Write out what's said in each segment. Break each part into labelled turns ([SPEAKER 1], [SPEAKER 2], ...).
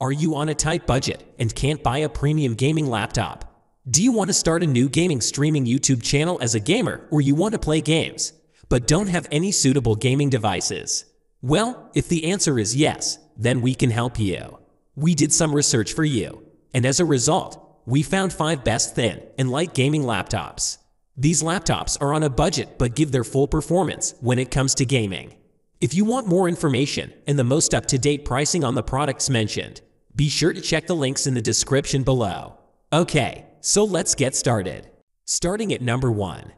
[SPEAKER 1] Are you on a tight budget and can't buy a premium gaming laptop? Do you want to start a new gaming streaming YouTube channel as a gamer or you want to play games, but don't have any suitable gaming devices? Well, if the answer is yes, then we can help you. We did some research for you, and as a result, we found 5 best thin and light gaming laptops. These laptops are on a budget but give their full performance when it comes to gaming. If you want more information and the most up-to-date pricing on the products mentioned, be sure to check the links in the description below. Okay, so let's get started. Starting at number 1.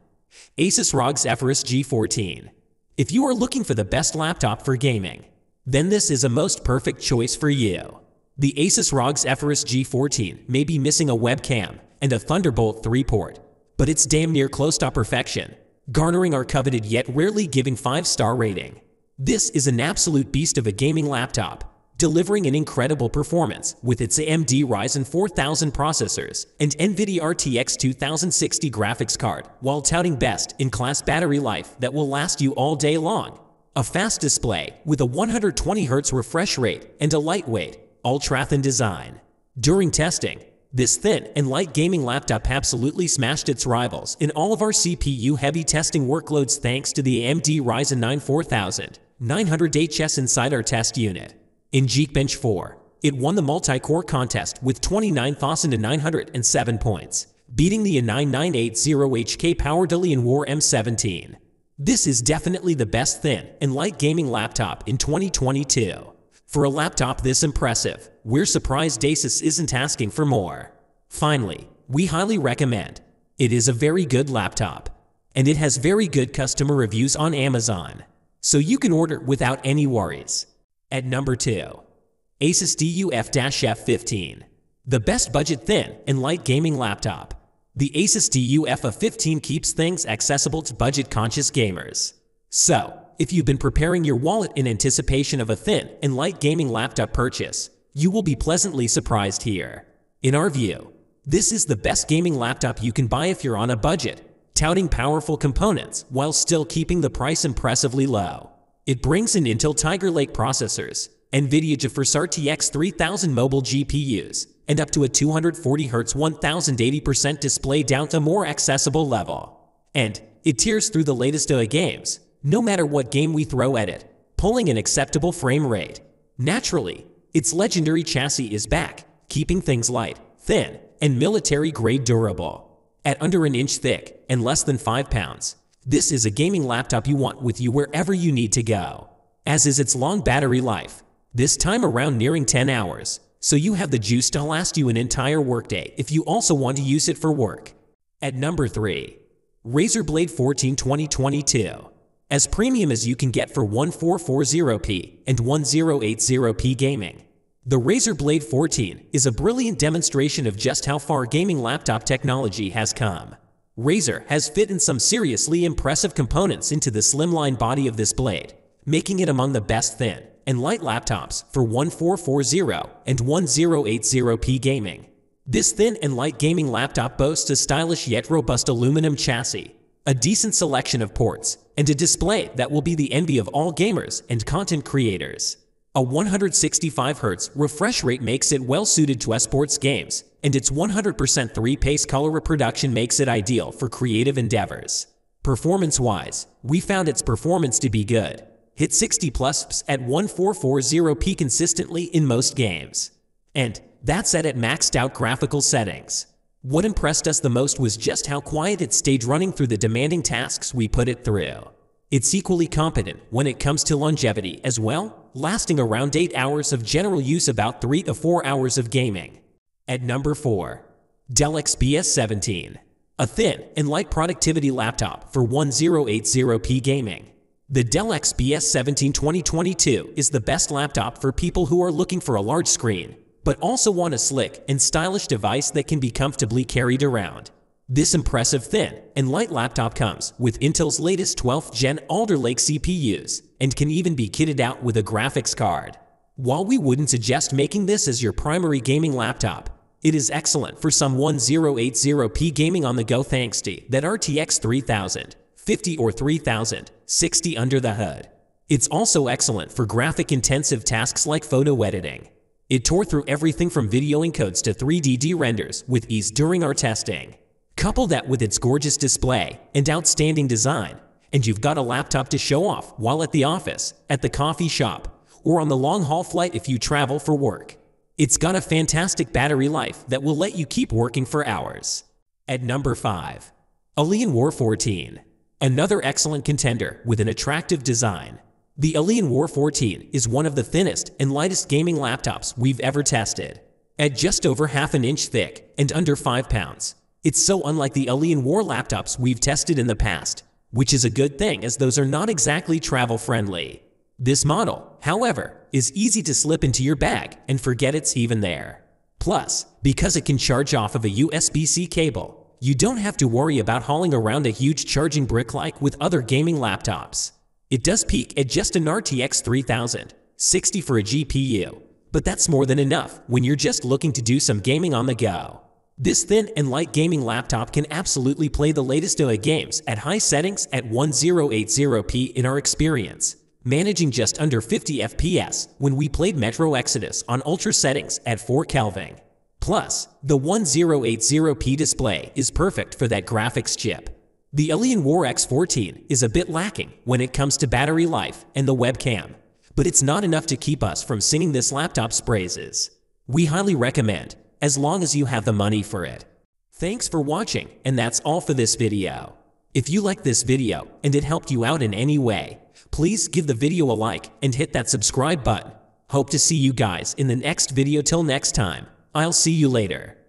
[SPEAKER 1] Asus ROG Zephyrus G14. If you are looking for the best laptop for gaming, then this is a most perfect choice for you. The Asus ROG Zephyrus G14 may be missing a webcam and a Thunderbolt 3 port, but it's damn near close to perfection, garnering our coveted yet rarely giving 5-star rating. This is an absolute beast of a gaming laptop delivering an incredible performance with its AMD Ryzen 4000 processors and NVIDIA RTX 2060 graphics card, while touting best-in-class battery life that will last you all day long. A fast display with a 120Hz refresh rate and a lightweight, ultra-thin design. During testing, this thin and light gaming laptop absolutely smashed its rivals in all of our CPU-heavy testing workloads thanks to the AMD Ryzen 9 4000 900HS inside our test unit. In Geekbench 4, it won the multi-core contest with 29,907 points, beating the i9-980HK powered Alienware M17. This is definitely the best thin and light gaming laptop in 2022. For a laptop this impressive, we're surprised Asus isn't asking for more. Finally, we highly recommend. It is a very good laptop, and it has very good customer reviews on Amazon, so you can order without any worries. At number 2. Asus TUF-F15. The best budget thin and light gaming laptop. The Asus TUF-F15 keeps things accessible to budget-conscious gamers. So, if you've been preparing your wallet in anticipation of a thin and light gaming laptop purchase, you will be pleasantly surprised here. In our view, this is the best gaming laptop you can buy if you're on a budget, touting powerful components while still keeping the price impressively low. It brings in Intel Tiger Lake processors, NVIDIA GeForce RTX 3000 mobile GPUs, and up to a 240Hz 1080% display down to more accessible level. And it tears through the latest OA games, no matter what game we throw at it, pulling an acceptable frame rate. Naturally, its legendary chassis is back, keeping things light, thin, and military-grade durable. At under an inch thick and less than 5 pounds, this is a gaming laptop you want with you wherever you need to go. As is its long battery life, this time around nearing 10 hours, so you have the juice to last you an entire workday if you also want to use it for work. At number 3. Razer Blade 14 2022 As premium as you can get for 1440p and 1080p gaming. The Razer Blade 14 is a brilliant demonstration of just how far gaming laptop technology has come. Razer has fit in some seriously impressive components into the slimline body of this blade, making it among the best thin and light laptops for 1440 and 1080p gaming. This thin and light gaming laptop boasts a stylish yet robust aluminum chassis, a decent selection of ports, and a display that will be the envy of all gamers and content creators. A 165Hz refresh rate makes it well suited to esports games, and its 100% 3-pace color reproduction makes it ideal for creative endeavors. Performance-wise, we found its performance to be good. Hit 60 plus at 1440p consistently in most games. And that's at maxed out graphical settings. What impressed us the most was just how quiet it stayed running through the demanding tasks we put it through. It's equally competent when it comes to longevity as well, lasting around 8 hours of general use about 3 to 4 hours of gaming. At number 4. Dell XPS 17 A thin and light productivity laptop for 1080p gaming. The Dell XPS 17 2022 is the best laptop for people who are looking for a large screen, but also want a slick and stylish device that can be comfortably carried around. This impressive thin and light laptop comes with Intel's latest 12th Gen Alder Lake CPUs and can even be kitted out with a graphics card. While we wouldn't suggest making this as your primary gaming laptop, it is excellent for some 1080p gaming on the go thanks to that RTX 3000, 50 or 3000, 60 under the hood. It's also excellent for graphic intensive tasks like photo editing. It tore through everything from video encodes to 3D renders with ease during our testing. Couple that with its gorgeous display and outstanding design, and you've got a laptop to show off while at the office, at the coffee shop, or on the long haul flight if you travel for work. It's got a fantastic battery life that will let you keep working for hours. At number 5. Alienware 14. Another excellent contender with an attractive design. The Alienware 14 is one of the thinnest and lightest gaming laptops we've ever tested. At just over half an inch thick and under 5 pounds, it's so unlike the Alienware laptops we've tested in the past, which is a good thing as those are not exactly travel friendly. This model, however, is easy to slip into your bag and forget it's even there. Plus, because it can charge off of a USB-C cable, you don't have to worry about hauling around a huge charging brick like with other gaming laptops. It does peak at just an RTX 3000, 60 for a GPU, but that's more than enough when you're just looking to do some gaming on the go. This thin and light gaming laptop can absolutely play the latest OA games at high settings at 1080p in our experience, managing just under 50 FPS when we played Metro Exodus on ultra settings at 4 Kelvin. Plus, the 1080p display is perfect for that graphics chip. The Alienware X14 is a bit lacking when it comes to battery life and the webcam, but it's not enough to keep us from singing this laptop's praises. We highly recommend as long as you have the money for it. Thanks for watching, and that's all for this video. If you liked this video and it helped you out in any way, please give the video a like and hit that subscribe button. Hope to see you guys in the next video till next time. I'll see you later.